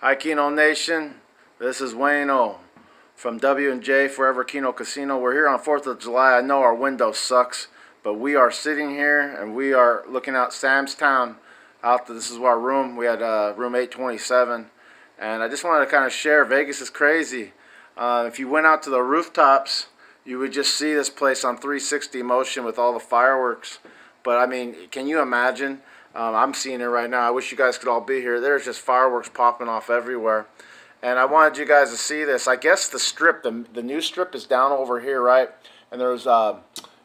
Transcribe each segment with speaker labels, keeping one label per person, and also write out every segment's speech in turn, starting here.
Speaker 1: Hi Keno Nation, this is Wayne O from W&J Forever Keno Casino. We're here on 4th of July. I know our window sucks, but we are sitting here and we are looking out Sam's Town. Out the, this is our room. We had uh, room 827, and I just wanted to kind of share. Vegas is crazy. Uh, if you went out to the rooftops, you would just see this place on 360 motion with all the fireworks. But I mean, can you imagine? Um, I'm seeing it right now. I wish you guys could all be here. There's just fireworks popping off everywhere. And I wanted you guys to see this. I guess the strip, the, the new strip is down over here, right? And there's, uh,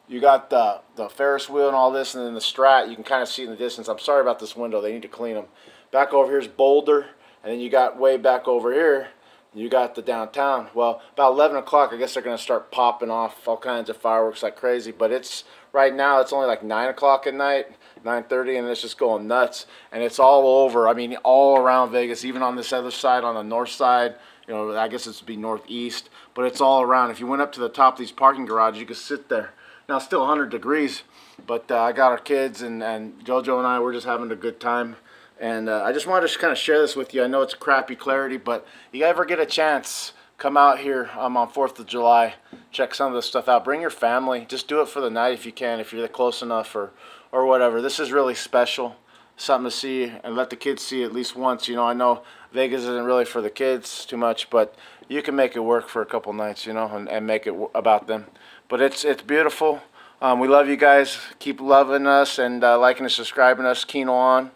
Speaker 1: you got the, the Ferris wheel and all this, and then the Strat, you can kind of see in the distance. I'm sorry about this window. They need to clean them. Back over here is Boulder. And then you got way back over here, you got the downtown. Well, about 11 o'clock, I guess they're going to start popping off all kinds of fireworks like crazy. But it's right now, it's only like 9 o'clock at night, 9.30, and it's just going nuts. And it's all over. I mean, all around Vegas, even on this other side, on the north side. You know, I guess it's be northeast, but it's all around. If you went up to the top of these parking garages, you could sit there. Now, it's still 100 degrees, but uh, I got our kids, and, and JoJo and I, we're just having a good time. And uh, I just wanted to kind of share this with you. I know it's crappy clarity, but you ever get a chance, come out here um, on 4th of July, check some of this stuff out. Bring your family. Just do it for the night if you can, if you're close enough or, or whatever. This is really special, something to see and let the kids see at least once. You know, I know Vegas isn't really for the kids too much, but you can make it work for a couple nights, you know, and, and make it about them. But it's, it's beautiful. Um, we love you guys. Keep loving us and uh, liking and subscribing us. Keno on.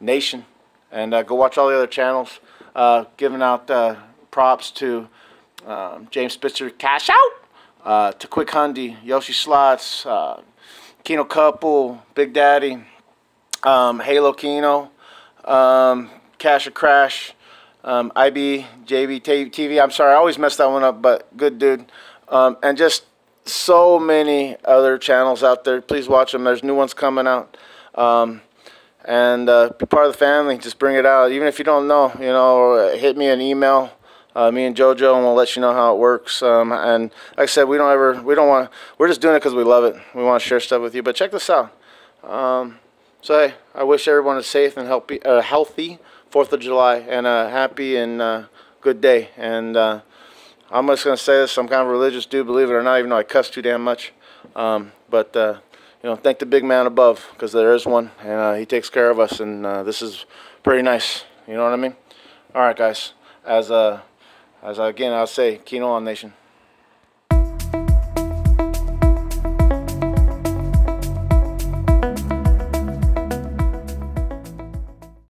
Speaker 1: Nation, and uh, go watch all the other channels. Uh, giving out uh, props to um, James Spitzer, Cash Out, uh, to Quick Hundy, Yoshi Slots, uh, Keno Couple, Big Daddy, um, Halo Keno, um, Cash or Crash, um, IB, JB TV. I'm sorry, I always mess that one up, but good dude. Um, and just so many other channels out there. Please watch them. There's new ones coming out. Um, and uh, be part of the family. Just bring it out. Even if you don't know, you know, hit me an email. Uh, me and JoJo, and we'll let you know how it works. Um, and like I said, we don't ever, we don't want, we're just doing it because we love it. We want to share stuff with you. But check this out. Um, so hey, I wish everyone a safe and healthy, uh, healthy Fourth of July, and a happy and uh, good day. And uh, I'm just gonna say this: I'm kind of religious dude, believe it or not, even though I cuss too damn much. Um, but uh, you know, thank the big man above because there is one, and uh, he takes care of us, and uh, this is pretty nice. You know what I mean? All right, guys. As uh, as again, I'll say, Keno on Nation.